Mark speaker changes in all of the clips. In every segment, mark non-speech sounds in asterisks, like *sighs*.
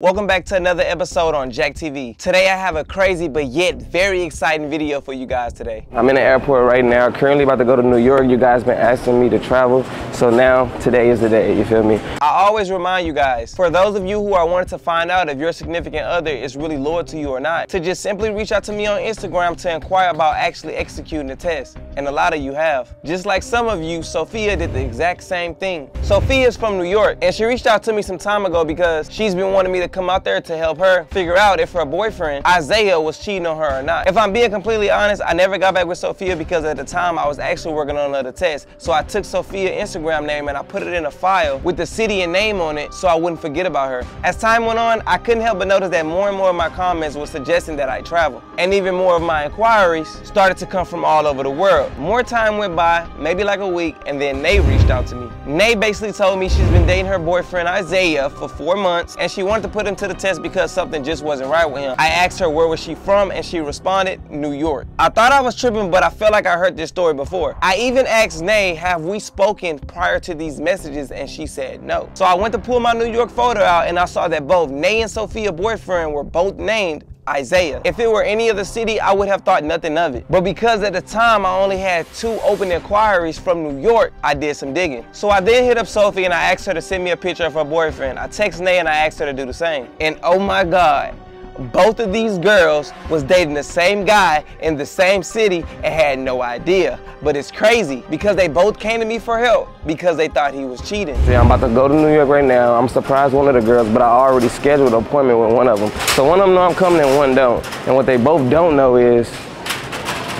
Speaker 1: Welcome back to another episode on Jack TV. Today I have a crazy but yet very exciting video for you guys today. I'm in the airport right now, currently about to go to New York. You guys been asking me to travel, so now today is the day, you feel me? I always remind you guys, for those of you who are wanting to find out if your significant other is really loyal to you or not, to just simply reach out to me on Instagram to inquire about actually executing the test. And a lot of you have. Just like some of you, Sophia did the exact same thing. Sophia is from New York, and she reached out to me some time ago because she's been wanting me to come out there to help her figure out if her boyfriend, Isaiah, was cheating on her or not. If I'm being completely honest, I never got back with Sophia because at the time I was actually working on another test. So I took Sophia's Instagram name and I put it in a file with the city and name on it so I wouldn't forget about her. As time went on, I couldn't help but notice that more and more of my comments were suggesting that I travel. And even more of my inquiries started to come from all over the world. More time went by, maybe like a week, and then Nay reached out to me. Nay basically told me she's been dating her boyfriend Isaiah for four months and she wanted to put him to the test because something just wasn't right with him. I asked her where was she from and she responded, New York. I thought I was tripping, but I felt like I heard this story before. I even asked Nay, have we spoken prior to these messages? And she said no. So I went to pull my New York photo out and I saw that both Nay and Sophia boyfriend were both named Isaiah. If it were any other city, I would have thought nothing of it. But because at the time I only had two open inquiries from New York, I did some digging. So I then hit up Sophie and I asked her to send me a picture of her boyfriend. I texted Nay and I asked her to do the same. And oh my God, both of these girls was dating the same guy in the same city and had no idea. But it's crazy because they both came to me for help because they thought he was cheating. Yeah, I'm about to go to New York right now. I'm surprised one of the girls, but I already scheduled an appointment with one of them. So one of them know I'm coming and one don't. And what they both don't know is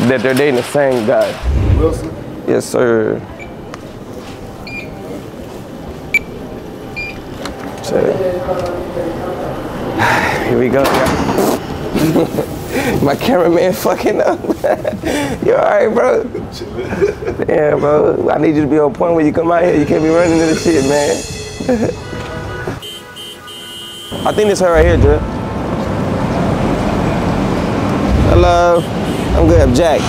Speaker 1: that they're dating the same guy.
Speaker 2: Wilson?
Speaker 1: Yes, sir. Here we go. *laughs* My cameraman fucking up. *laughs* you alright, bro? Yeah, bro. I need you to be on point when you come out here. You can't be running into shit, man. *laughs* I think it's her right here, Drip. Hello. I'm good, I'm Jack.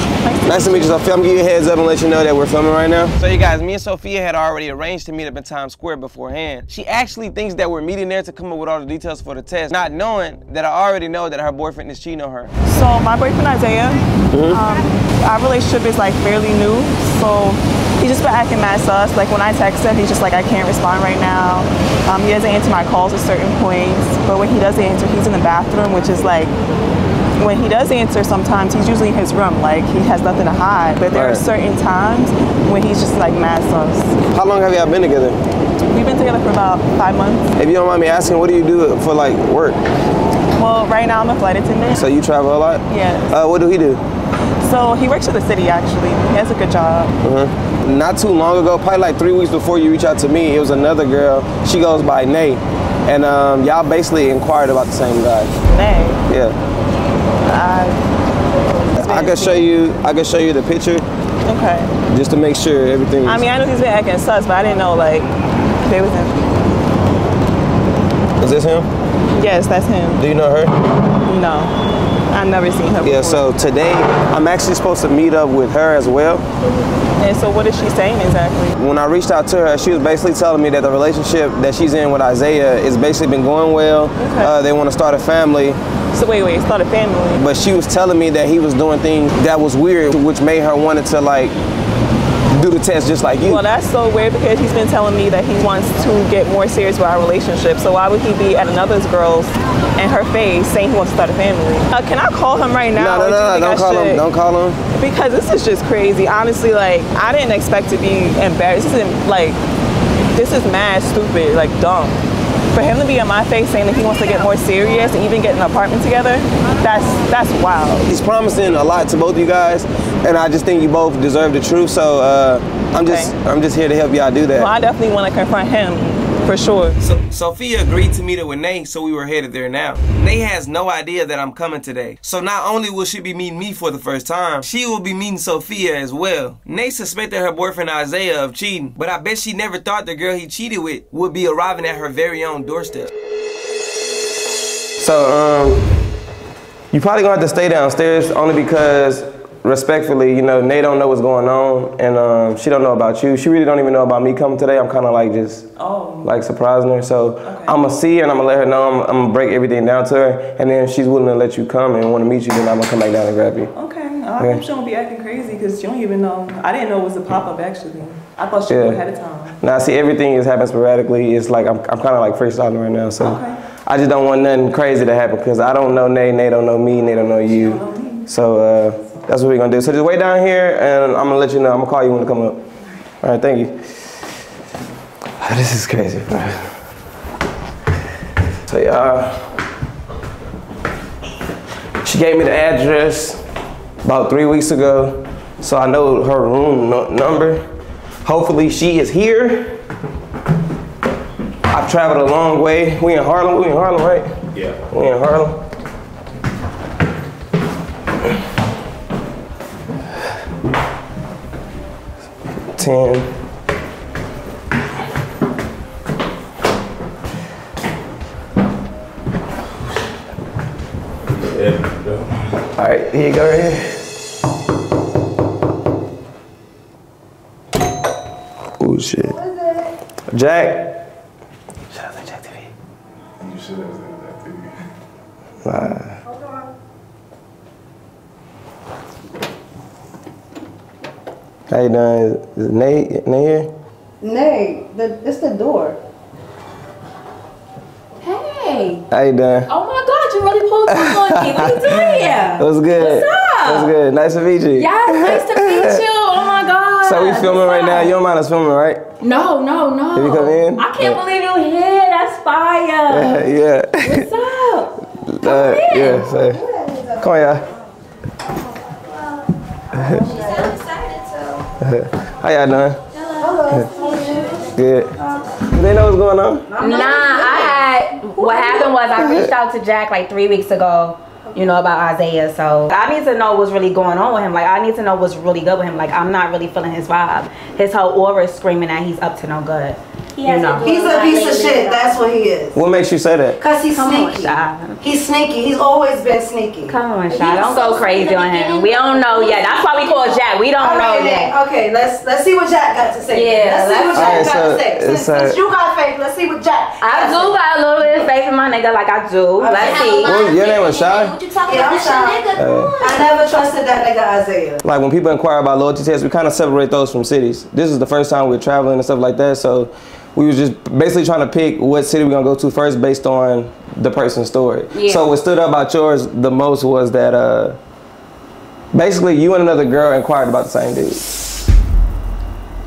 Speaker 1: Nice to meet you, Sophia. I'm gonna give you a heads up and let you know that we're filming right now. So you guys, me and Sophia had already arranged to meet up in Times Square beforehand. She actually thinks that we're meeting there to come up with all the details for the test, not knowing that I already know that her boyfriend is cheating on her.
Speaker 3: So my boyfriend Isaiah, mm -hmm. um, our relationship is like fairly new, so he just been acting mad sus. Like when I text him, he's just like, I can't respond right now. Um, he doesn't answer my calls at certain points, but when he does answer, he's in the bathroom, which is like when he does answer sometimes he's usually in his room like he has nothing to hide. But there right. are certain times when he's just like mad sus
Speaker 1: how long have y'all been together?
Speaker 3: We've been together for about five months.
Speaker 1: If you don't mind me asking what do you do for like work?
Speaker 3: Well right now i'm a flight attendant.
Speaker 1: So you travel a lot?
Speaker 3: Yeah
Speaker 1: uh, what do he do?
Speaker 3: So he works for the city actually. He has a good job.
Speaker 1: Uh-huh. not too long ago probably like three weeks before you reach out to me it was another girl. She goes by Nay. And um, y'all basically inquired about the same guy.
Speaker 3: Nay?
Speaker 1: Yeah
Speaker 3: I,
Speaker 1: I can show you. I can show you the picture.
Speaker 3: Okay.
Speaker 1: Just to make sure everything.
Speaker 3: I mean, I know he's been acting sus, but I didn't know like they was him.
Speaker 1: Is this him?
Speaker 3: Yes, that's him.
Speaker 1: Do you know her?
Speaker 3: No. I've never seen her.
Speaker 1: Yeah, so today I'm actually supposed to meet up with her as well.
Speaker 3: And so what is she saying exactly?
Speaker 1: When I reached out to her, she was basically telling me that the relationship that she's in with Isaiah is basically been going well. Okay. Uh, they want to start a family.
Speaker 3: So wait, wait, start a family.
Speaker 1: But she was telling me that he was doing things that was weird, which made her wanted to like do the test just like you.
Speaker 3: Well, that's so weird because he's been telling me that he wants to get more serious with our relationship. So why would he be at another girl's in her face saying he wants to start a family? Uh, can I call him right now?
Speaker 1: No, no, no, no don't call him. Don't call him.
Speaker 3: Because this is just crazy. Honestly, like I didn't expect to be embarrassed. This is like this is mad stupid, like dumb for him to be in my face saying that he wants to get more serious and even get an apartment together, that's that's wild.
Speaker 1: He's promising a lot to both of you guys, and I just think you both deserve the truth. So uh, I'm okay. just I'm just here to help y'all do that.
Speaker 3: Well, I definitely want to confront him for sure.
Speaker 1: So Sophia agreed to meet up with Nay, so we were headed there now. Nay has no idea that I'm coming today. So not only will she be meeting me for the first time, she will be meeting Sophia as well. Nay suspected her boyfriend Isaiah of cheating, but I bet she never thought the girl he cheated with would be arriving at her very own doorstep. So, um, you probably gonna have to stay downstairs only because respectfully, you know, Nay don't know what's going on, and um, she don't know about you. She really don't even know about me coming today. I'm kind of like just
Speaker 3: Oh.
Speaker 1: like surprising her. So I'm gonna see her and I'm gonna let her know. I'm, I'm gonna break everything down to her, and then if she's willing to let you come and want to meet you, then I'm gonna come back down and grab you.
Speaker 3: Okay. I
Speaker 1: Yeah.
Speaker 3: hope she don't be acting crazy because she don't even know. I didn't know it was a pop up actually. I thought she
Speaker 1: Yeah.
Speaker 3: knew ahead of time.
Speaker 1: Now, see, everything is happening sporadically. It's like I'm, I'm kind of like freestyling right now, so
Speaker 3: Okay.
Speaker 1: I just don't want nothing crazy to happen because I don't know Nay, Nay don't know me, Nay don't know you.
Speaker 3: know me.
Speaker 1: So uh, that's what we're gonna do. So just wait down here, and I'm gonna let you know. I'm gonna call you when to come up. All right, thank you. *sighs* This is crazy, bro. So y'all, she gave me the address about three weeks ago, so I know her room nu- number. Hopefully she is here. I've traveled a long way. We in Harlem. We in Harlem, right?
Speaker 2: Yeah.
Speaker 1: We in Harlem. Ten. All right, here you go right here. Oh shit. Jack. Shout out to Jack TV.
Speaker 2: You should have said that to me.
Speaker 1: Nah. How you doing? Is, is Nate, Nate here?
Speaker 4: Nay, the, it's the door.
Speaker 5: Hey.
Speaker 1: How you doing?
Speaker 5: Oh my God, you really pulled up on me. What are you doing here? *laughs*
Speaker 1: What's good?
Speaker 5: What's up?
Speaker 1: What's good? Nice to meet you.
Speaker 5: Yes, nice to meet *laughs* you. Oh my God.
Speaker 1: So we filming
Speaker 5: What's
Speaker 1: right now.
Speaker 5: up?
Speaker 1: You don't mind us filming, right?
Speaker 5: No, no, no.
Speaker 1: Can we come in?
Speaker 5: I can't believe you're here. That's fire. *laughs*
Speaker 1: yeah.
Speaker 5: What's up?
Speaker 1: uh,
Speaker 5: in.
Speaker 1: yeah. So. Come on, y'all. How y'all doing? Good. Do they know what's going on?
Speaker 5: Nah, I had. What happened was I reached out to Jack like three weeks ago. You know about Isaiah, so I need to know what's really going on with him. Like I need to know what's really good with him. Like I'm not really feeling his vibe. His whole aura is screaming that he's up to no good. You know.
Speaker 4: He's a piece of shit. That's what he is.
Speaker 1: What makes you say that?
Speaker 4: Cause he's
Speaker 5: Come
Speaker 4: sneaky.
Speaker 5: Shy.
Speaker 4: He's sneaky. He's always been sneaky.
Speaker 5: Come on, Shy. Don't go crazy on him. We don't know yet. That's why we call Jack. We don't know yet.
Speaker 4: then, okay, let's let's see what Jack got to say.
Speaker 5: Yeah,
Speaker 4: let's see what Jack
Speaker 1: Alright,
Speaker 4: got
Speaker 1: so
Speaker 4: to say. Since,
Speaker 1: it's, uh,
Speaker 4: since you got faith, let's see what Jack.
Speaker 5: I do got a little bit of faith in my nigga, like I do. Let's see.
Speaker 1: Well, your name was Shy?
Speaker 6: What you talking
Speaker 4: Yeah,
Speaker 6: about?
Speaker 4: I'm shy.
Speaker 6: nigga. Come on.
Speaker 4: I never trusted that nigga Isaiah.
Speaker 1: like when people inquire about loyalty tests, we kind of separate those from cities. This is the first time we're traveling and stuff like that, so we was just basically trying to pick what city we're gonna go to first based on the person's story.
Speaker 5: Yeah.
Speaker 1: So what stood out about yours the most was that uh, basically you and another girl inquired about the same dude.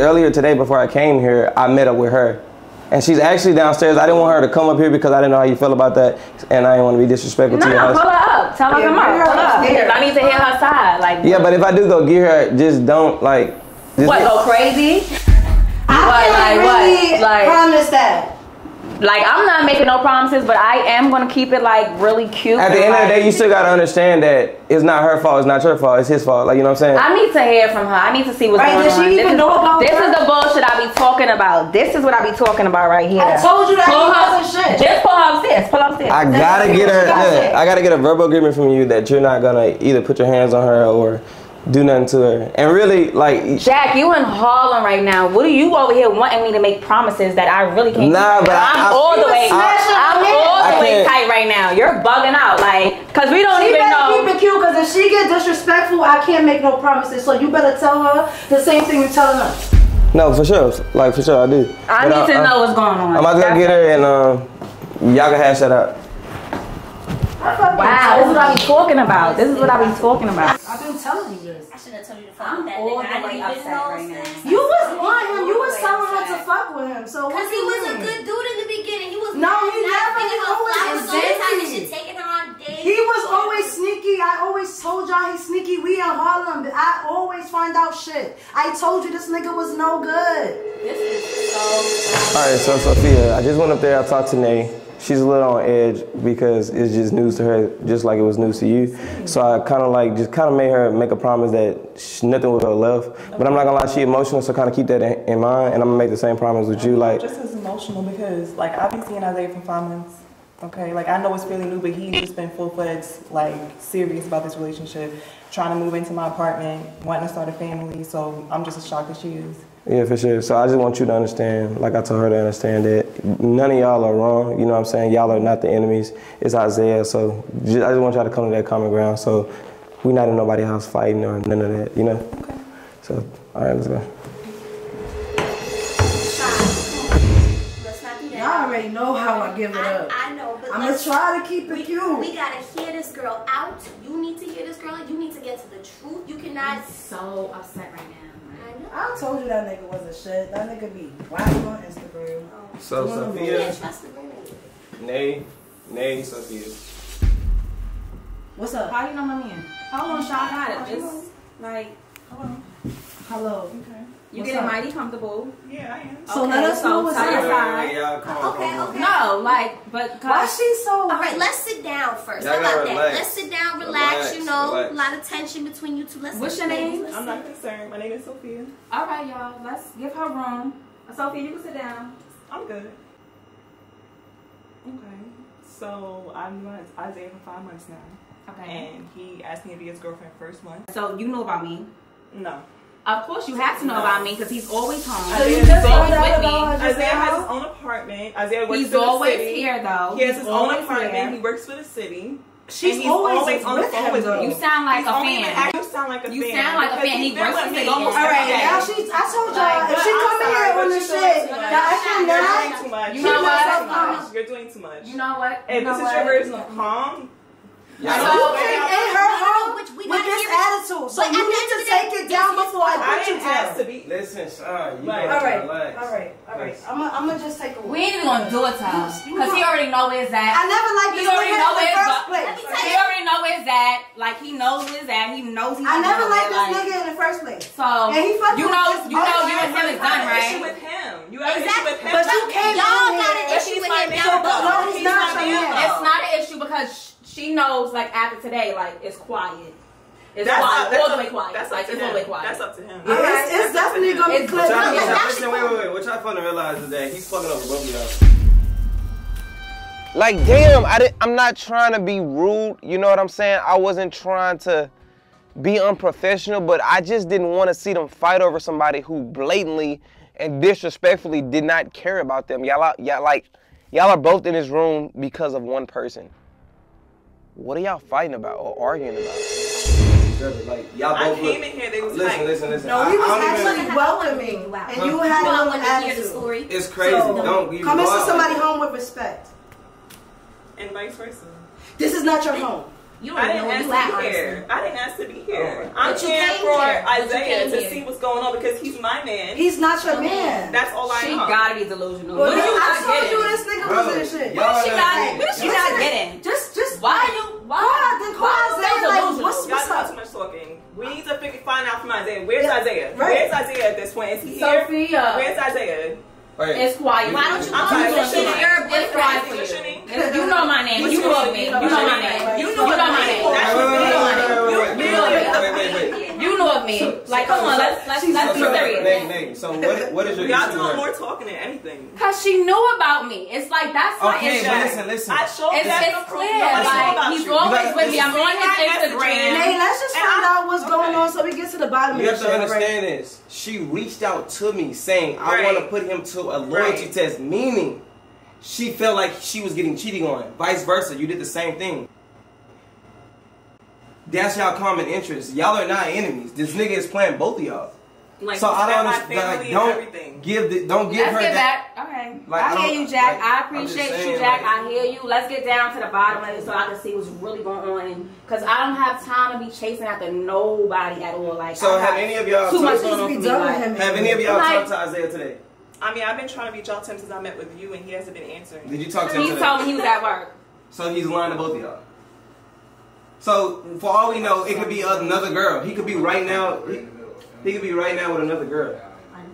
Speaker 1: Earlier today, before I came here, I met up with her. And she's actually downstairs. I didn't want her to come up here because I didn't know how you felt about that, and I didn't want to be disrespectful
Speaker 5: No,
Speaker 1: to your
Speaker 5: no,
Speaker 1: house.
Speaker 5: pull her up. Tell her
Speaker 4: Yeah,
Speaker 5: come
Speaker 4: bring
Speaker 5: up. Pull her up.
Speaker 4: upstairs.
Speaker 5: I need to hear her side. Like,
Speaker 1: Yeah, but if I do go get her, just don't like. Just
Speaker 5: what? Go crazy?
Speaker 4: I
Speaker 5: What,
Speaker 4: can't
Speaker 5: like, what? Like-
Speaker 4: promise that.
Speaker 5: Like, I'm not making no promises, but I am gonna keep it like really cute.
Speaker 1: At the
Speaker 5: and,
Speaker 1: end of the day, you still gotta understand that it's not her fault. It's not your fault. It's his fault. Like you know what I'm saying?
Speaker 5: I need to hear from her. I need to see what's
Speaker 4: Right,
Speaker 5: going
Speaker 4: does she
Speaker 5: on.
Speaker 4: even
Speaker 5: this is,
Speaker 4: know about
Speaker 5: This
Speaker 4: her?
Speaker 5: is the bullshit I be talking about. This is what I be talking about right here.
Speaker 4: I told you that
Speaker 5: Pull
Speaker 4: he
Speaker 5: her-
Speaker 4: shit.
Speaker 5: Just pull her upstairs. Pull her upstairs.
Speaker 1: I gotta get her.
Speaker 4: gotta.
Speaker 1: Yeah, I gotta get a verbal agreement from you that you're not gonna either put your hands on her or do nothing to her. And really, like,
Speaker 5: Jack, you in Harlem right now. What are you over here wanting me to make promises that I really can't?
Speaker 1: Nah,
Speaker 5: keep?
Speaker 1: but I-
Speaker 5: I'm
Speaker 1: I-
Speaker 5: all the way.
Speaker 4: I-
Speaker 5: I'm all
Speaker 1: I
Speaker 5: the way
Speaker 1: can't-
Speaker 5: tight right now. You're bugging out, like, cause we don't
Speaker 4: She
Speaker 5: even
Speaker 4: better
Speaker 5: know.
Speaker 4: keep it cute, cause if she get disrespectful, I can't make no promises. So you better tell her the same thing you're telling us.
Speaker 1: no, for sure. Like for sure, I do.
Speaker 5: I
Speaker 1: But
Speaker 5: need to
Speaker 1: I-
Speaker 5: know what's going on.
Speaker 1: I'm about to go get her and um, y'all can hash that out.
Speaker 5: Wow, this is what I be talking about. This is what I be talking about.
Speaker 4: I've been telling you this.
Speaker 6: I should have told you to fuck with that
Speaker 5: all
Speaker 6: nigga. I
Speaker 5: the way
Speaker 6: didn't
Speaker 5: upset right now.
Speaker 4: You was on him. You was telling her to fuck with him. So what
Speaker 6: Cause he
Speaker 4: you
Speaker 6: was a good dude in the beginning. He was
Speaker 4: No, he never. He always
Speaker 6: flowers
Speaker 4: was
Speaker 6: all the time and
Speaker 4: stingy.
Speaker 6: shit, taking her on dates.
Speaker 4: He was always sneaky. I always told y'all he's sneaky. We in Harlem. I always find out shit. I told you this nigga was no good.
Speaker 6: This is so.
Speaker 1: All right, so Sophia, I just went up there. I talked to Nay. She's a little on edge because it's just news to her, just like it was news to you. So I kind of like just kind of made her make a promise that sh nothing with her left. But I'm not gonna lie, she emotional, so kind of keep that in, in mind. And I'm gonna make the same promise with you, like.
Speaker 3: Just as emotional because like I've been seeing Isaiah for five months. Okay, like I know it's fairly new, but he's just been full fledged, like serious about this relationship, trying to move into my apartment, wanting to start a family. So I'm just as shocked as she is.
Speaker 1: Yeah, for sure. So I just want you to understand, like I told her to understand that none of y'all are wrong. You know what I'm saying? Y'all are not the enemies. It's Isaiah. So ju- I just want y'all to come to that common ground. So we're not in nobody's house fighting or none of that, you know? Okay. So, all right, let's go.
Speaker 6: Let's not do that.
Speaker 4: Y'all already know how I give it
Speaker 6: I,
Speaker 4: up.
Speaker 6: I know, but
Speaker 4: I'm gonna try to keep it
Speaker 6: we,
Speaker 4: cute.
Speaker 6: We gotta hear this girl out. You need to hear this girl. You need to get to the truth. You cannot.
Speaker 5: I'm so upset right now.
Speaker 6: I
Speaker 4: told you that nigga wasn't shit. That nigga be whacking on Instagram.
Speaker 1: So,
Speaker 6: You can't trust.
Speaker 1: Nay, Nay, Sophia.
Speaker 4: What's up?
Speaker 5: How you know my man? Hold on, Shaw. I got it. Just like
Speaker 4: Hello.
Speaker 5: You
Speaker 4: What's
Speaker 5: getting mighty comfortable.
Speaker 3: Yeah, I am.
Speaker 4: So
Speaker 5: Okay,
Speaker 4: let us
Speaker 5: so
Speaker 4: know what's
Speaker 5: tell
Speaker 4: up.
Speaker 5: your side.
Speaker 1: on,
Speaker 6: Okay, okay.
Speaker 5: No, like, but
Speaker 4: Why she so?
Speaker 6: All right, let's sit down first.
Speaker 1: Y'all
Speaker 6: How about
Speaker 1: gotta
Speaker 6: that?
Speaker 1: relax.
Speaker 6: Let's sit down, relax.
Speaker 1: Relax,
Speaker 6: you know,
Speaker 1: relax.
Speaker 6: a lot of tension between you two. Let's
Speaker 5: What's
Speaker 6: sit
Speaker 5: your
Speaker 6: down.
Speaker 5: name?
Speaker 6: Let's
Speaker 3: I'm not concerned. My name is Sophia.
Speaker 5: all right, y'all. Let's give her room. Sophie, you can sit down.
Speaker 3: I'm good. Okay. So I've known Isaiah for five months now,
Speaker 5: Okay.
Speaker 3: and he asked me to be his girlfriend first month.
Speaker 5: So you know about me.
Speaker 3: No.
Speaker 5: Of course, you have to know about me because he's always home.
Speaker 3: So you
Speaker 5: he's
Speaker 3: just
Speaker 5: always
Speaker 3: found
Speaker 5: with
Speaker 3: out
Speaker 5: me.
Speaker 4: about?
Speaker 3: Isaiah has his own apartment. Isaiah works
Speaker 5: He's
Speaker 3: for the
Speaker 5: always
Speaker 3: city.
Speaker 5: here though.
Speaker 3: He has
Speaker 5: He's
Speaker 3: his own
Speaker 5: always
Speaker 3: apartment.
Speaker 5: here.
Speaker 3: He works for the city.
Speaker 4: She's
Speaker 3: and he's
Speaker 4: always,
Speaker 3: always on the
Speaker 4: with
Speaker 3: phone with
Speaker 4: though.
Speaker 3: me.
Speaker 5: You sound like
Speaker 3: He's
Speaker 5: a fan.
Speaker 3: been- You sound like a
Speaker 5: You
Speaker 3: fan.
Speaker 5: sound like a
Speaker 3: because
Speaker 5: fan.
Speaker 3: he's
Speaker 5: He works
Speaker 3: with
Speaker 5: for
Speaker 3: me
Speaker 5: the city.
Speaker 4: All right,
Speaker 3: every day.
Speaker 4: now she. I told y'all
Speaker 3: But
Speaker 4: if she
Speaker 3: I'm
Speaker 4: come
Speaker 3: sorry,
Speaker 4: here
Speaker 3: but
Speaker 4: on
Speaker 3: you're
Speaker 4: this
Speaker 3: doing
Speaker 4: shit,
Speaker 3: too much.
Speaker 4: y'all acting
Speaker 3: You're doing too much.
Speaker 5: You
Speaker 3: You're
Speaker 5: know
Speaker 3: doing
Speaker 5: what?
Speaker 3: too much. You're doing too much.
Speaker 5: You know what?
Speaker 3: If
Speaker 5: you
Speaker 3: this is your version of calm,
Speaker 4: So you came in her home
Speaker 6: Which we
Speaker 4: with
Speaker 6: gotta
Speaker 4: this
Speaker 6: hear it.
Speaker 4: attitude. So
Speaker 6: But
Speaker 4: you
Speaker 6: at the
Speaker 4: need
Speaker 6: end
Speaker 4: to
Speaker 6: of the
Speaker 4: take
Speaker 6: day,
Speaker 4: it down
Speaker 6: this is
Speaker 4: before I
Speaker 3: I
Speaker 4: put you
Speaker 3: didn't ask to be.
Speaker 1: Listen, Sean, you
Speaker 3: Right.
Speaker 4: All right,
Speaker 1: relax.
Speaker 4: all right, all right. I'm gonna I'm just take a
Speaker 5: We ain't even gonna do it to him because he already know where it's
Speaker 4: I never liked
Speaker 5: He
Speaker 4: this
Speaker 5: already
Speaker 4: nigga
Speaker 5: know
Speaker 4: in
Speaker 5: where
Speaker 4: the
Speaker 5: it's
Speaker 4: first
Speaker 5: at.
Speaker 4: place.
Speaker 6: Let me tell
Speaker 5: He already know where it's at. Like he knows where it's at. He knows he's
Speaker 4: I never liked this
Speaker 5: like-
Speaker 4: nigga in the first place.
Speaker 5: So
Speaker 4: And he fucking
Speaker 5: you know, you know, you and him is done,
Speaker 3: an issue
Speaker 5: right?
Speaker 3: with him. You have an issue with him.
Speaker 4: But you came
Speaker 6: Y'all got
Speaker 4: here.
Speaker 6: an
Speaker 3: But
Speaker 6: issue with him
Speaker 3: man.
Speaker 6: down
Speaker 4: No,
Speaker 6: below.
Speaker 4: he's
Speaker 3: He's
Speaker 4: not
Speaker 3: my
Speaker 4: your
Speaker 3: man.
Speaker 4: man.
Speaker 5: It's not an issue because she knows, like after today, like it's quiet. It's
Speaker 3: That's
Speaker 5: quiet,
Speaker 3: up, that's
Speaker 5: all the way quiet.
Speaker 3: That's
Speaker 5: like
Speaker 3: to
Speaker 5: it's all the way quiet.
Speaker 3: That's up to him.
Speaker 4: Yeah, it's, it's definitely gonna be
Speaker 5: It's-
Speaker 4: clear.
Speaker 1: What y'all,
Speaker 6: No,
Speaker 1: what y'all-
Speaker 6: that's
Speaker 1: listen, wait, wait, wait. What y'all fun to realize is that he's fucking over both of y'all. Like, damn, I didn't, I'm not trying to be rude. You know what I'm saying? I wasn't trying to be unprofessional, but I just didn't want to see them fight over somebody who blatantly and disrespectfully did not care about them. Y'all, are- y'all like, y'all are both in this room because of one person. What are y'all fighting about or arguing about? Like, y'all
Speaker 3: I
Speaker 1: both
Speaker 3: came
Speaker 1: look-
Speaker 3: in here, they was
Speaker 1: listen,
Speaker 3: like,
Speaker 1: listen, listen.
Speaker 4: No,
Speaker 1: I-
Speaker 4: he was
Speaker 1: I even-
Speaker 4: actually welcoming, and you had
Speaker 6: You
Speaker 4: a
Speaker 6: all
Speaker 4: little
Speaker 6: want to hear the
Speaker 4: attitude.
Speaker 6: story.
Speaker 1: It's crazy.
Speaker 4: So,
Speaker 1: don't you
Speaker 4: come into
Speaker 1: go
Speaker 4: somebody home with respect.
Speaker 3: and vice versa.
Speaker 4: This is not your home.
Speaker 6: You
Speaker 3: I didn't ask
Speaker 6: you
Speaker 3: to be here. I didn't ask to be here.
Speaker 1: Oh.
Speaker 3: I'm
Speaker 6: But
Speaker 3: here for
Speaker 6: here.
Speaker 3: Isaiah to
Speaker 6: here.
Speaker 3: see what's going on because he's my man.
Speaker 4: He's not your man.
Speaker 3: That's all I
Speaker 5: She
Speaker 3: know.
Speaker 5: gotta be delusional.
Speaker 4: Well,
Speaker 5: what are you
Speaker 4: I
Speaker 5: not
Speaker 4: told
Speaker 5: getting?
Speaker 4: you this nigga
Speaker 1: Bro,
Speaker 4: was in shit.
Speaker 1: y'all
Speaker 5: What she
Speaker 1: are
Speaker 5: not?
Speaker 1: not-
Speaker 5: she not
Speaker 4: Listen,
Speaker 5: getting?
Speaker 4: Just, just
Speaker 5: Why are you? Why?
Speaker 4: Why? Then call
Speaker 5: why are you
Speaker 4: Isaiah,
Speaker 5: so
Speaker 4: like,
Speaker 5: delusional?
Speaker 4: what's-
Speaker 3: Y'all
Speaker 4: what's
Speaker 3: talk
Speaker 4: up?
Speaker 3: too much talking. We need to figure, find out from Isaiah. Where's Isaiah?
Speaker 4: right.
Speaker 3: Where's Isaiah at this point? Is he here?
Speaker 5: Sophia.
Speaker 3: Where's Isaiah?
Speaker 1: Wait,
Speaker 5: It's quiet.
Speaker 6: Why don't you
Speaker 3: I'm
Speaker 6: come
Speaker 3: sorry,
Speaker 6: to
Speaker 3: what's
Speaker 6: shit
Speaker 3: your
Speaker 6: in
Speaker 3: name?
Speaker 6: your
Speaker 5: It's quiet
Speaker 6: boyfriend?
Speaker 5: for you.
Speaker 3: your name?
Speaker 5: It's- You know my name. You know me. You know my name. You know my name.
Speaker 3: That's
Speaker 1: Wait,
Speaker 3: your
Speaker 1: wait,
Speaker 3: name.
Speaker 5: You know
Speaker 1: wait,
Speaker 5: it. You of me. Like, come on, let's let's let's be
Speaker 1: So,
Speaker 5: serious.
Speaker 1: Nate, Nate, so what, what is your *laughs*
Speaker 3: Y'all
Speaker 1: issue
Speaker 3: doing more talking than anything.
Speaker 5: Cause she knew about me. It's like that's my
Speaker 1: Okay,
Speaker 5: issue.
Speaker 1: but listen, listen.
Speaker 3: I showed
Speaker 5: It's,
Speaker 3: that
Speaker 5: it's clear.
Speaker 3: Nobody know
Speaker 5: Like
Speaker 3: about
Speaker 5: he's
Speaker 3: you.
Speaker 5: always
Speaker 1: gotta-
Speaker 5: with me. I'm on his
Speaker 3: messages.
Speaker 5: Instagram.
Speaker 4: Hey, let's just find out what's going on so we get to the bottom
Speaker 1: You
Speaker 4: of
Speaker 1: have
Speaker 4: this
Speaker 1: to understand this. She reached out to me saying, I want to put him to a loyalty test, meaning she felt like she was getting cheated on. Vice versa, you did the same thing. That's y'all common interest. Y'all are not enemies. This nigga is playing both of y'all.
Speaker 3: Like,
Speaker 1: so I don't understand. Like,
Speaker 3: family
Speaker 1: don't
Speaker 3: everything.
Speaker 1: give the, don't give
Speaker 5: Let's
Speaker 1: her
Speaker 5: get
Speaker 1: that.
Speaker 5: back. Okay.
Speaker 1: Like, I
Speaker 5: I, hear
Speaker 1: don't-
Speaker 5: you, Jack.
Speaker 1: like,
Speaker 5: I appreciate
Speaker 1: saying,
Speaker 5: you, Jack.
Speaker 1: like-
Speaker 5: I hear you. Let's get down to the bottom of it so I can see what's really going on. Because I don't have time to be chasing after nobody at all. Like,
Speaker 1: So
Speaker 5: I
Speaker 1: have any of y'all
Speaker 5: too much
Speaker 1: talked-
Speaker 5: going
Speaker 4: Be done with him.
Speaker 1: Have any of y'all
Speaker 5: Like-
Speaker 1: talked to Isaiah today?
Speaker 3: I mean, I've been trying to reach out to him since I met with you, and he hasn't been answering.
Speaker 1: Did you talk to him
Speaker 5: he
Speaker 1: today?
Speaker 5: told me he was at work.
Speaker 1: So he's lying to both of y'all. So for all we know, it could be another girl. He could be right now. He, he could be right now with another girl.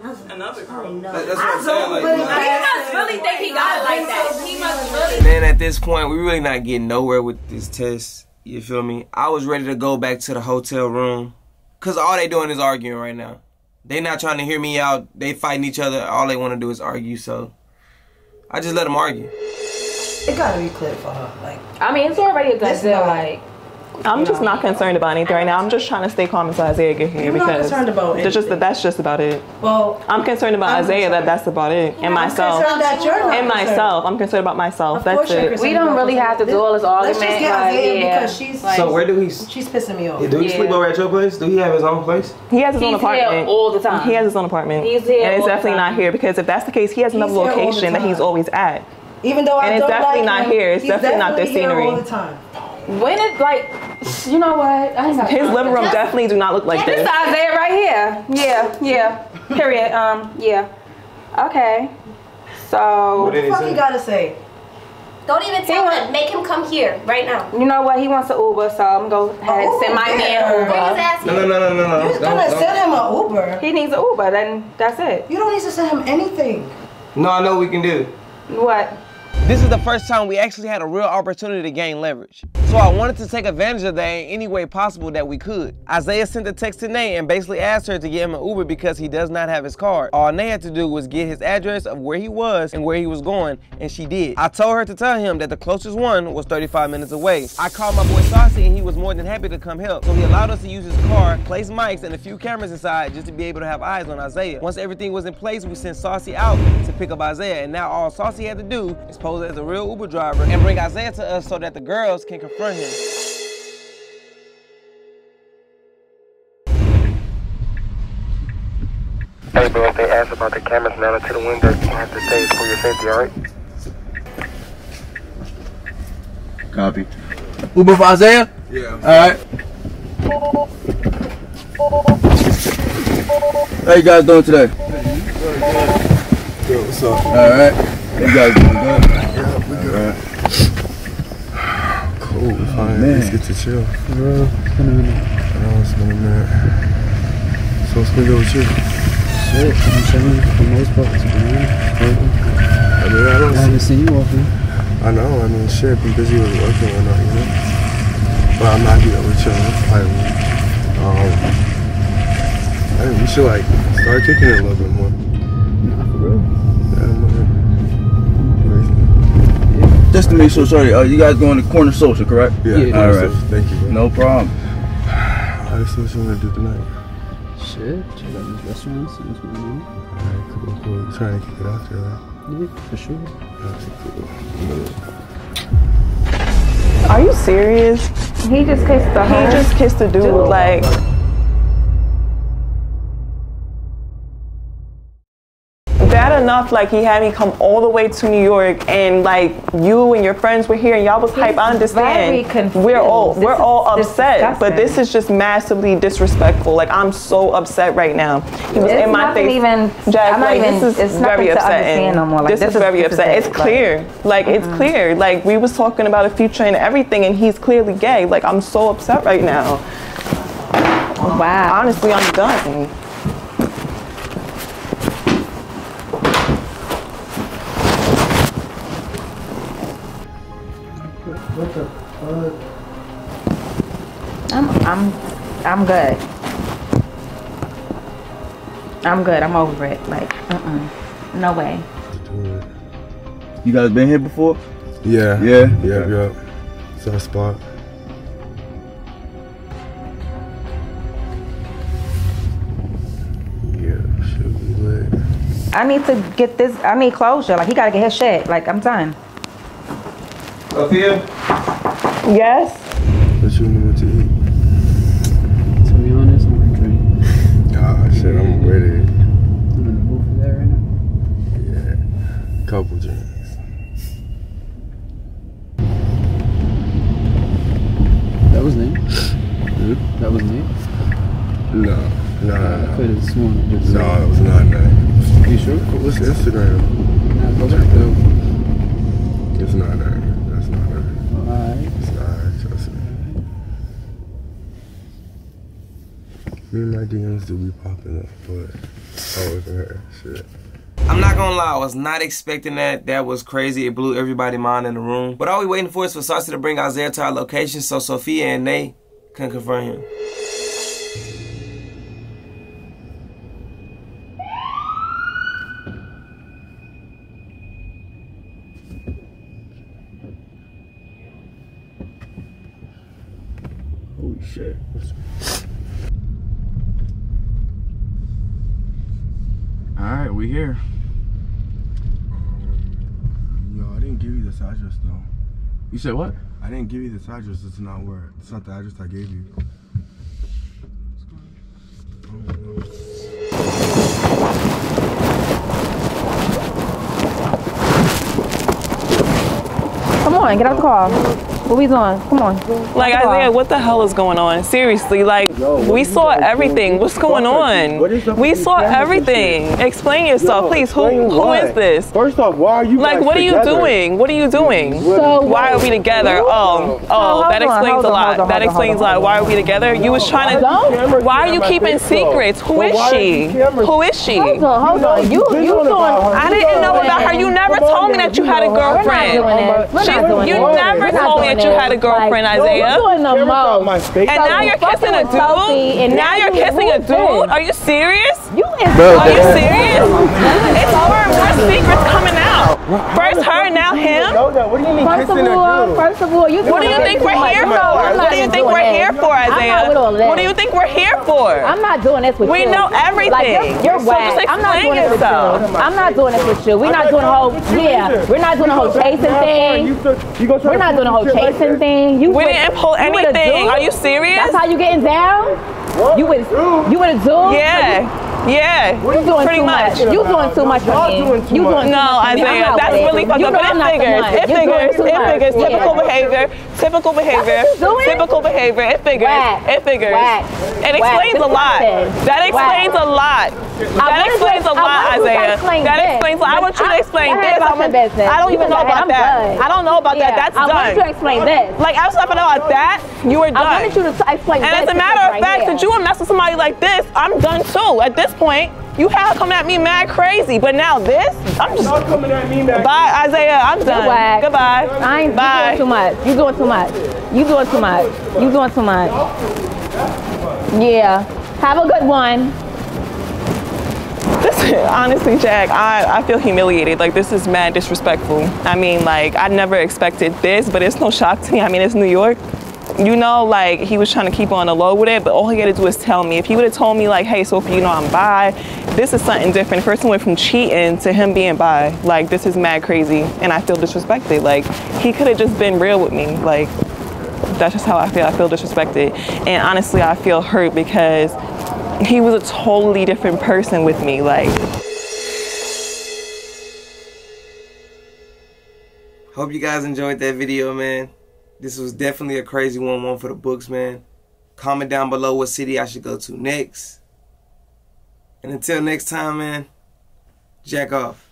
Speaker 6: Another.
Speaker 3: Another girl.
Speaker 1: That- that's what
Speaker 4: I
Speaker 1: I'm saying.
Speaker 4: don't
Speaker 1: Like,
Speaker 4: believe
Speaker 1: like-
Speaker 5: He must really think he got it like that. He must really.
Speaker 1: then at this point, we really not getting nowhere with this test. You feel me? I was ready to go back to the hotel room, cause all they doing is arguing right now. They not trying to hear me out. They fighting each other. All they want to do is argue. So I just let them argue.
Speaker 7: It gotta be clear for her. Like,
Speaker 5: I mean, it's already a done deal. Like,
Speaker 3: I'm just not concerned about anything right now. I'm just trying to stay calm until Isaiah get here
Speaker 7: You're not
Speaker 3: because
Speaker 7: concerned about
Speaker 3: it's just that's just about it.
Speaker 7: well,
Speaker 3: I'm concerned about
Speaker 7: I'm
Speaker 3: Isaiah. That that's about it, and
Speaker 7: I'm
Speaker 3: myself.
Speaker 7: concerned that you're not
Speaker 3: And
Speaker 7: concerned.
Speaker 3: myself. I'm concerned about myself.
Speaker 7: Of
Speaker 3: That's
Speaker 7: course you're
Speaker 3: it.
Speaker 7: concerned
Speaker 5: We don't really have to do all this argument.
Speaker 7: Let's just
Speaker 5: argument,
Speaker 7: get
Speaker 5: like,
Speaker 7: Isaiah
Speaker 5: yeah.
Speaker 7: because she's
Speaker 5: Like-
Speaker 1: So where do he?
Speaker 7: she's pissing me off.
Speaker 1: Do he sleep over at your place? Do he have his own place?
Speaker 3: He has his own
Speaker 5: He's here
Speaker 3: apartment.
Speaker 5: all the time.
Speaker 3: He has his own apartment.
Speaker 5: He's here
Speaker 3: and it's definitely not here because if that's the case, he has another
Speaker 7: He's here all the
Speaker 3: location that he's always at.
Speaker 7: Even though I
Speaker 3: And it's
Speaker 7: don't
Speaker 3: definitely
Speaker 7: like
Speaker 3: not
Speaker 7: him,
Speaker 3: here. It's
Speaker 7: he's
Speaker 3: definitely not this
Speaker 7: here
Speaker 3: scenery.
Speaker 7: All the time.
Speaker 5: when it like, you know what? I ain't
Speaker 3: His living room
Speaker 6: Just-
Speaker 3: definitely do not look like
Speaker 5: This
Speaker 3: this.
Speaker 5: Isaiah right here. Yeah, yeah. Period. Um, yeah. Okay. So
Speaker 1: What did he
Speaker 7: What the fuck
Speaker 1: say?
Speaker 7: you gotta say?
Speaker 6: Don't even tell
Speaker 5: He
Speaker 6: him. Make him come here right now.
Speaker 5: you know what? He wants an Uber, so I'm gonna go ahead send my
Speaker 7: Uber?
Speaker 5: man
Speaker 6: Bring his
Speaker 5: Uber.
Speaker 6: ass
Speaker 1: No, no, no, no, no, no.
Speaker 7: You're gonna
Speaker 1: don't-
Speaker 7: send him an Uber.
Speaker 5: He needs an Uber, then that's it.
Speaker 7: You don't need to send him anything.
Speaker 1: No, I know what we can do.
Speaker 5: What?
Speaker 1: This is the first time we actually had a real opportunity to gain leverage. So I wanted to take advantage of that in any way possible that we could. Isaiah sent a text to Nay and basically asked her to get him an Uber because he does not have his card. All Nay had to do was get his address of where he was and where he was going, and she did. I told her to tell him that the closest one was 35 minutes away. I called my boy Saucy and he was more than happy to come help. So he allowed us to use his car, place mics and a few cameras inside just to be able to have eyes on Isaiah. Once everything was in place, we sent Saucy out to pick up Isaiah, and now all Saucy had to do is pose as a real Uber driver and bring Isaiah to us so that the girls can confront him. Hey bro, if they ask about the cameras mounted to the window, you have to say it's for your safety, alright?
Speaker 8: Copy. Uber for Isaiah?
Speaker 2: Yeah.
Speaker 8: All right. How you guys doing today?
Speaker 2: Yo, what's up?
Speaker 8: All right. You guys doing good? Yeah, we good.
Speaker 2: Fine.
Speaker 8: man.
Speaker 2: Let's get to chill. Bro, I know it's been a minute. So what's been good with you?
Speaker 9: Shit, I'm chilling for the most part. It's been working.
Speaker 2: I mean, I
Speaker 9: I
Speaker 2: don't.
Speaker 9: I haven't seen you often.
Speaker 2: I know. I mean, shit, been busy with work and whatnot, you know. But I'm not here. We're chilling. I, um, I think we should like start kicking it a little bit more.
Speaker 9: Nah, for real.
Speaker 8: Just to make sure, sorry, uh, you guys going to Corner Social, correct?
Speaker 2: Yeah.
Speaker 9: Yeah.
Speaker 8: All right.
Speaker 2: Thank you. Bro.
Speaker 8: No problem.
Speaker 2: I just see what you want to do tonight.
Speaker 9: Shit, check out these restaurants, see what's going on.
Speaker 2: Alright, cool, cool. We're trying to kick it out there, right?
Speaker 9: Yeah, for sure.
Speaker 2: Alright, cool.
Speaker 3: Are you serious?
Speaker 5: He just kissed the
Speaker 3: He
Speaker 5: whole.
Speaker 3: just kissed the dude.
Speaker 5: Dude.
Speaker 3: Like, enough, like he had me come all the way to New York, and like you and your friends were here, and y'all was hype. I understand. We're all we're all
Speaker 5: is
Speaker 3: upset, but this is just massively disrespectful. Like I'm so upset right now. He was
Speaker 5: It's
Speaker 3: in my face.
Speaker 5: even-
Speaker 3: Jack,
Speaker 5: I'm not
Speaker 3: like
Speaker 5: even-
Speaker 3: this is
Speaker 5: it's
Speaker 3: very upsetting.
Speaker 5: no more. Like,
Speaker 3: this,
Speaker 5: this
Speaker 3: is
Speaker 5: is-
Speaker 3: very upsetting. It's
Speaker 5: Like-
Speaker 3: clear. Like it's mm-hmm. clear. Like we was talking about a future and everything, and he's clearly gay. Like I'm so upset right now.
Speaker 5: Wow.
Speaker 3: Honestly, I'm done.
Speaker 9: Fuck?
Speaker 5: I'm I'm I'm good. I'm good. I'm over it. Like, uh-uh. No way.
Speaker 8: You guys been here before?
Speaker 2: Yeah.
Speaker 8: Yeah?
Speaker 2: Yeah,
Speaker 8: Okay.
Speaker 2: yeah. It's our spot. Yeah, should be lit.
Speaker 5: I need to get this. I need closure. Like, he gotta get his shit. Like, I'm done.
Speaker 1: Sophia?
Speaker 3: Yes.
Speaker 2: What you want to eat?
Speaker 9: To be honest, I'm gonna drink.
Speaker 2: Ah, shit, I'm ready.
Speaker 9: I'm in the mood for that right now.
Speaker 2: Yeah. Couple drinks.
Speaker 9: That was Nate. That was Nate.
Speaker 2: No, no,
Speaker 9: I
Speaker 2: no,
Speaker 9: could have sworn it was
Speaker 2: no. No, it was not that.
Speaker 9: You sure?
Speaker 2: What's Instagram?
Speaker 9: Nah, go back though.
Speaker 2: It's not that. That's not that.
Speaker 9: Alright.
Speaker 2: It's not, trust me. My DMs do be popping up, but wasn't her. Shit.
Speaker 1: I'm not gonna lie, I was not expecting that. That was crazy. It blew everybody's mind in the room. But all we waiting for is for Saucy to bring Isaiah to our location so Sophia and Nate can confront him.
Speaker 8: Holy shit. All right, we here.
Speaker 2: Um, yo, I didn't give you this address though.
Speaker 8: You said what?
Speaker 2: I didn't give you this address. It's not where. It's not the address I gave you.
Speaker 5: Come on, get out the car. What are we doing? Come on.
Speaker 3: Like
Speaker 5: Get out the.
Speaker 3: Isaiah, what the hell is going on? Seriously, like we saw everything. What's going on?
Speaker 2: What is
Speaker 3: We saw
Speaker 2: these cameras and
Speaker 3: everything. Explain yourself,
Speaker 2: Yo,
Speaker 3: please. Who
Speaker 2: explain
Speaker 3: who
Speaker 2: what?
Speaker 3: is this?
Speaker 2: First off, why are you
Speaker 3: Like
Speaker 2: guys
Speaker 3: what are you doing? What are you doing?
Speaker 5: So
Speaker 3: Why are we together? Oh, oh,
Speaker 5: hold
Speaker 3: that explains
Speaker 5: hold
Speaker 3: a lot.
Speaker 5: hold on,
Speaker 3: That explains a lot. Why are we together? You was trying to.
Speaker 5: Don't.
Speaker 3: Why are you keeping secrets? Who is
Speaker 2: But is
Speaker 3: she? Who is she?
Speaker 5: Hold on, hold on. You
Speaker 2: you
Speaker 5: you doing?
Speaker 3: I didn't know about her. You never told me that you
Speaker 2: you
Speaker 3: had a
Speaker 2: know her.
Speaker 5: We're not
Speaker 3: girlfriend.
Speaker 5: doing
Speaker 3: She- you never told me
Speaker 5: doing
Speaker 3: that you had a girlfriend,
Speaker 5: Like,
Speaker 3: Isaiah.
Speaker 5: You're doing the most.
Speaker 2: my face.
Speaker 3: And now you're kissing a dude.
Speaker 5: and
Speaker 3: Now
Speaker 5: now
Speaker 3: you're
Speaker 5: you
Speaker 3: kissing a dude. Are you serious?
Speaker 5: You is
Speaker 3: Are you serious? It's more and more secrets coming out. First her, now him.
Speaker 2: Know that. What do you mean
Speaker 5: First of
Speaker 2: kissing a
Speaker 5: all,
Speaker 2: dude?
Speaker 5: first of all, you
Speaker 3: What do you think we're here for? What do you think we're here for, Isaiah?
Speaker 5: not with all this.
Speaker 3: What do you think we're here for?
Speaker 5: I'm not doing this with
Speaker 3: We
Speaker 5: you.
Speaker 3: know everything.
Speaker 5: Like you're, you're
Speaker 3: So
Speaker 5: whack. I'm not doing this with you. I'm not doing this with you. We're not doing a whole yeah. We're not doing a whole chasing thing. We're not doing a whole chasing thing. You
Speaker 3: We
Speaker 5: with-
Speaker 3: didn't pull
Speaker 5: a
Speaker 3: anything.
Speaker 5: dude?
Speaker 3: Are you serious?
Speaker 5: That's how you getting down? You with you with a dude?
Speaker 3: Yeah. Yeah.
Speaker 5: You doing
Speaker 3: Pretty
Speaker 5: too
Speaker 3: much.
Speaker 5: much. You doing too much for
Speaker 2: Y'all
Speaker 5: me.
Speaker 2: doing too
Speaker 5: you
Speaker 2: much.
Speaker 5: doing too
Speaker 3: No,
Speaker 5: much for me. I'm
Speaker 3: Isaiah, that's really fucked
Speaker 5: You
Speaker 3: up. But it figures.
Speaker 5: one.
Speaker 3: It figures.
Speaker 5: too
Speaker 3: It figures. Typical behavior. Typical behavior.
Speaker 5: what you doing?
Speaker 3: Typical behavior. It figures. It figures. It explains a lot. That explains a lot. That explains
Speaker 5: a
Speaker 3: a
Speaker 5: I
Speaker 3: lot,
Speaker 5: wanted you to
Speaker 3: Isaiah.
Speaker 5: explain
Speaker 3: That
Speaker 5: this,
Speaker 3: explains. I want you to explain
Speaker 5: I heard
Speaker 3: this. I want-
Speaker 5: your business.
Speaker 3: I don't even know about that. I don't know about that.
Speaker 5: Yeah,
Speaker 3: That's
Speaker 5: I want you to explain this.
Speaker 3: Like I was talking about that. You were done.
Speaker 5: I wanted you to t- explain
Speaker 3: And as a matter of fact,
Speaker 5: here.
Speaker 3: that you would mess with somebody like this, I'm done too. At this point, you have coming at me mad crazy. But now this, I'm just
Speaker 2: Y'all coming at me, man.
Speaker 3: bye, Isaiah. I'm done.
Speaker 5: whack.
Speaker 3: Goodbye.
Speaker 5: I ain't
Speaker 3: Bye.
Speaker 5: you doing too much. You doing too much. You doing too much. You doing too much. Yeah. Have a good one.
Speaker 3: This, honestly, Jack, I, I feel humiliated. Like, this is mad disrespectful. I mean, like, I never expected this, but it's no shock to me. I mean, it's New York. You know, like, he was trying to keep on the low with it, but all he had to do is tell me. If he would have told me, like, hey, Sophie, you know, I'm bi, this is something different. First person went from cheating to him being bi. Like, this is mad crazy, and I feel disrespected. Like, he could have just been real with me. Like, that's just how I feel. I feel disrespected. And honestly, I feel hurt because he was a totally different person with me. Like,
Speaker 1: Hope you guys enjoyed that video, man. This was definitely a crazy one, one for the books, man. Comment down below what city I should go to next. And until next time, man, jack off.